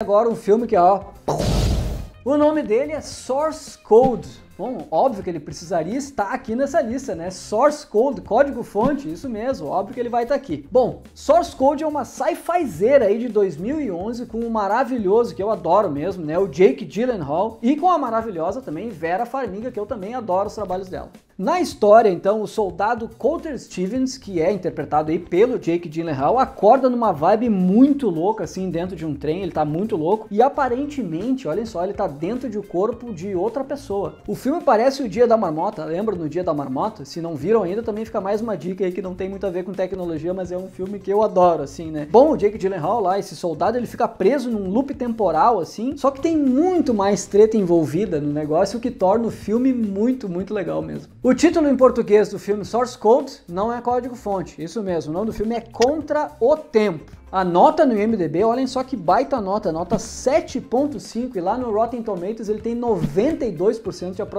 agora um filme que, ó. O nome dele é Source Code. Bom, óbvio que ele precisaria estar aqui nessa lista, né? Source Code, código-fonte, isso mesmo, óbvio que ele vai estar aqui. Bom, Source Code é uma sci-fizeira aí de 2011 com um maravilhoso, que eu adoro mesmo, né? O Jake Gyllenhaal e com a maravilhosa também Vera Farmiga, que eu também adoro os trabalhos dela. Na história, então, o soldado Coulter Stevens, que é interpretado aí pelo Jake Gyllenhaal, acorda numa vibe muito louca, assim, dentro de um trem, ele tá muito louco, e aparentemente, olhem só, ele tá dentro de um corpo de outra pessoa. O filme parece o Dia da Marmota, lembra no Dia da Marmota? Se não viram ainda, também fica mais uma dica aí que não tem muito a ver com tecnologia, mas é um filme que eu adoro, assim, né? Bom, o Jake Gyllenhaal lá, esse soldado, ele fica preso num loop temporal, assim, só que tem muito mais treta envolvida no negócio, o que torna o filme muito, muito legal mesmo. O título em português do filme Source Code não é código-fonte, isso mesmo, o nome do filme é Contra o Tempo. A nota no IMDB, olhem só que baita nota, nota 7.5 e lá no Rotten Tomatoes ele tem 92% de aprovação.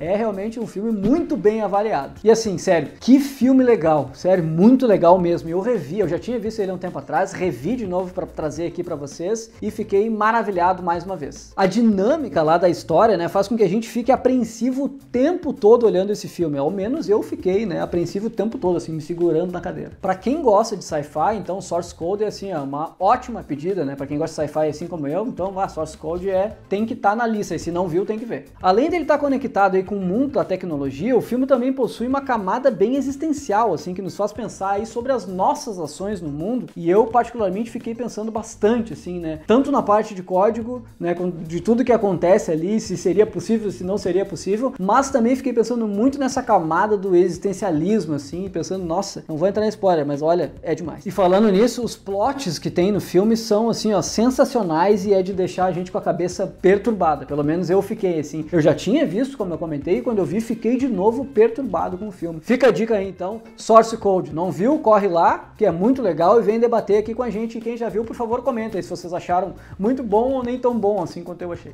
É realmente um filme muito bem avaliado. E assim, sério, que filme legal, sério, muito legal mesmo. Eu revi, eu já tinha visto ele um tempo atrás, revi de novo para trazer aqui para vocês e fiquei maravilhado mais uma vez. A dinâmica lá da história, né, faz com que a gente fique apreensivo o tempo todo olhando esse filme. Ao menos eu fiquei, né, apreensivo o tempo todo assim, me segurando na cadeira. Para quem gosta de sci-fi, então Source Code é assim, uma ótima pedida, né? Para quem gosta de sci-fi assim como eu, então a Source Code é tem que estar tá na lista, e se não viu, tem que ver. Além dele estar tá conectado aí com o mundo da tecnologia, o filme também possui uma camada bem existencial, assim, que nos faz pensar aí sobre as nossas ações no mundo, e eu particularmente fiquei pensando bastante, assim, né? Tanto na parte de código, né, de tudo que acontece ali, se seria possível, se não seria possível, mas também fiquei pensando muito nessa camada do existencialismo, assim, pensando, nossa, não vou entrar em spoiler, mas olha, é demais. E falando nisso, os plots que tem no filme são assim, ó, sensacionais e é de deixar a gente com a cabeça perturbada. Pelo menos eu fiquei assim. Eu já tinha visto, como eu comentei, e quando eu vi, fiquei de novo perturbado com o filme. Fica a dica aí então, Source Code. Não viu? Corre lá, que é muito legal e vem debater aqui com a gente. E quem já viu, por favor, comenta aí se vocês acharam muito bom ou nem tão bom assim quanto eu achei.